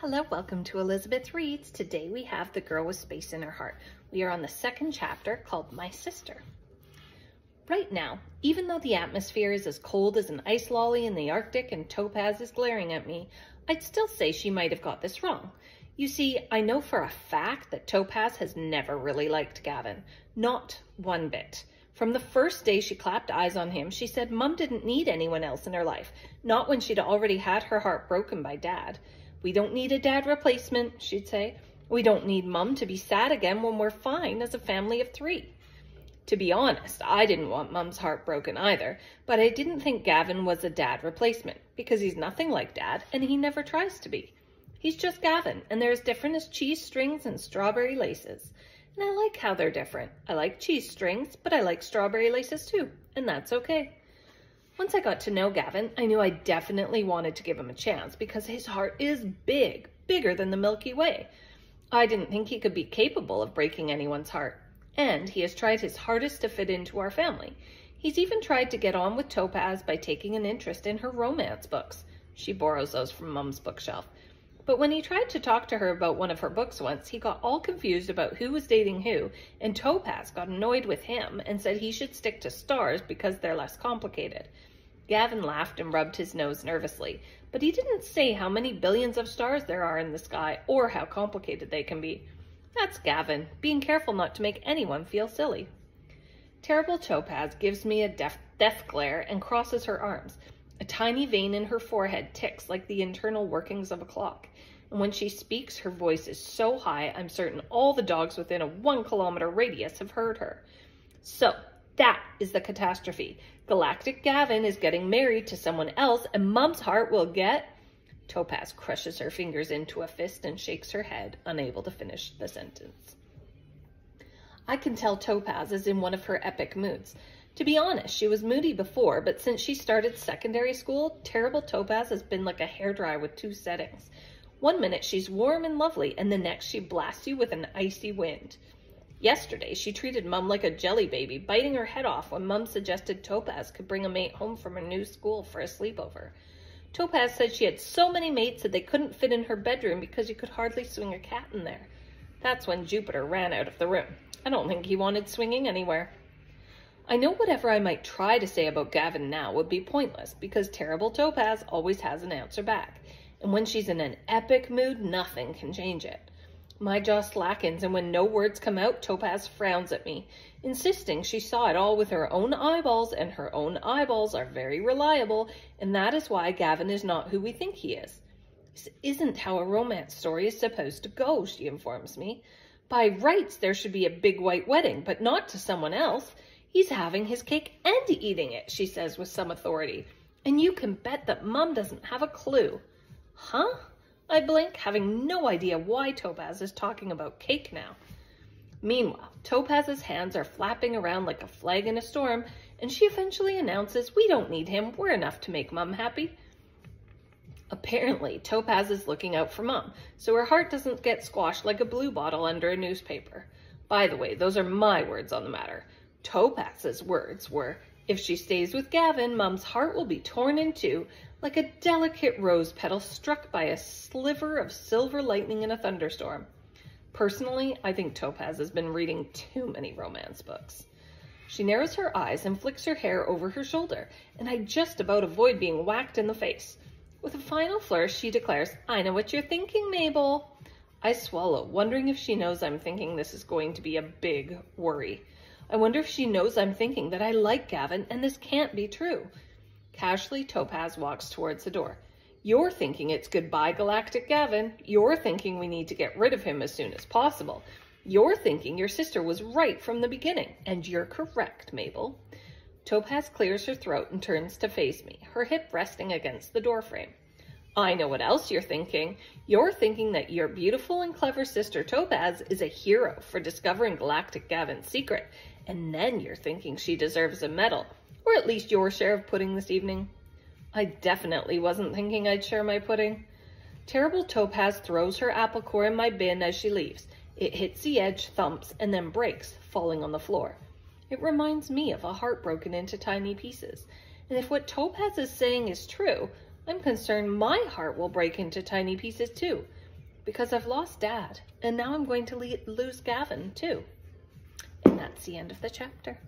Hello, welcome to Elizabeth Reads. Today we have The Girl with Space in Her Heart. We are on the second chapter called My Sister. Right now, even though the atmosphere is as cold as an ice lolly in the Arctic and Topaz is glaring at me, I'd still say she might have got this wrong. You see, I know for a fact that Topaz has never really liked Gavin. Not one bit. From the first day she clapped eyes on him, she said Mum didn't need anyone else in her life, not when she'd already had her heart broken by Dad. We don't need a dad replacement, she'd say. We don't need mum to be sad again when we're fine as a family of three. To be honest, I didn't want mum's heart broken either, but I didn't think Gavin was a dad replacement because he's nothing like dad and he never tries to be. He's just Gavin and they're as different as cheese strings and strawberry laces. And I like how they're different. I like cheese strings, but I like strawberry laces too, and that's okay. Once I got to know Gavin, I knew I definitely wanted to give him a chance because his heart is big, bigger than the Milky Way. I didn't think he could be capable of breaking anyone's heart. And he has tried his hardest to fit into our family. He's even tried to get on with Topaz by taking an interest in her romance books. She borrows those from Mum's bookshelf. But when he tried to talk to her about one of her books once, he got all confused about who was dating who, and Topaz got annoyed with him and said he should stick to stars because they're less complicated. Gavin laughed and rubbed his nose nervously, but he didn't say how many billions of stars there are in the sky or how complicated they can be. That's Gavin, being careful not to make anyone feel silly. Terrible Topaz gives me a death, death glare and crosses her arms. A tiny vein in her forehead ticks like the internal workings of a clock. And when she speaks, her voice is so high, I'm certain all the dogs within a one kilometer radius have heard her. So, that is the catastrophe. Galactic Gavin is getting married to someone else and Mum's heart will get... Topaz crushes her fingers into a fist and shakes her head, unable to finish the sentence. I can tell Topaz is in one of her epic moods. To be honest, she was moody before, but since she started secondary school, Terrible Topaz has been like a hairdryer with two settings. One minute she's warm and lovely, and the next she blasts you with an icy wind. Yesterday, she treated Mum like a jelly baby, biting her head off when Mum suggested Topaz could bring a mate home from a new school for a sleepover. Topaz said she had so many mates that they couldn't fit in her bedroom because you could hardly swing a cat in there. That's when Jupiter ran out of the room. I don't think he wanted swinging anywhere. I know whatever I might try to say about Gavin now would be pointless because terrible Topaz always has an answer back. And when she's in an epic mood, nothing can change it. My jaw slackens, and when no words come out, Topaz frowns at me, insisting she saw it all with her own eyeballs, and her own eyeballs are very reliable, and that is why Gavin is not who we think he is. This isn't how a romance story is supposed to go, she informs me. By rights, there should be a big white wedding, but not to someone else. He's having his cake and eating it, she says with some authority. And you can bet that Mum doesn't have a clue. Huh? I blink, having no idea why Topaz is talking about cake now. Meanwhile, Topaz's hands are flapping around like a flag in a storm, and she eventually announces, we don't need him, we're enough to make Mum happy. Apparently, Topaz is looking out for Mum, so her heart doesn't get squashed like a blue bottle under a newspaper. By the way, those are my words on the matter. Topaz's words were, if she stays with Gavin, Mum's heart will be torn in two, like a delicate rose petal struck by a sliver of silver lightning in a thunderstorm. Personally, I think Topaz has been reading too many romance books. She narrows her eyes and flicks her hair over her shoulder, and I just about avoid being whacked in the face. With a final flourish, she declares, I know what you're thinking, Mabel. I swallow, wondering if she knows I'm thinking this is going to be a big worry. I wonder if she knows I'm thinking that I like Gavin and this can't be true. Casually, Topaz walks towards the door. You're thinking it's goodbye, Galactic Gavin. You're thinking we need to get rid of him as soon as possible. You're thinking your sister was right from the beginning, and you're correct, Mabel. Topaz clears her throat and turns to face me, her hip resting against the doorframe. I know what else you're thinking. You're thinking that your beautiful and clever sister Topaz is a hero for discovering Galactic Gavin's secret, and then you're thinking she deserves a medal or at least your share of pudding this evening. I definitely wasn't thinking I'd share my pudding. Terrible Topaz throws her apple core in my bin as she leaves. It hits the edge, thumps, and then breaks, falling on the floor. It reminds me of a heart broken into tiny pieces. And if what Topaz is saying is true, I'm concerned my heart will break into tiny pieces too. because I've lost Dad, and now I'm going to lose Gavin too. And that's the end of the chapter.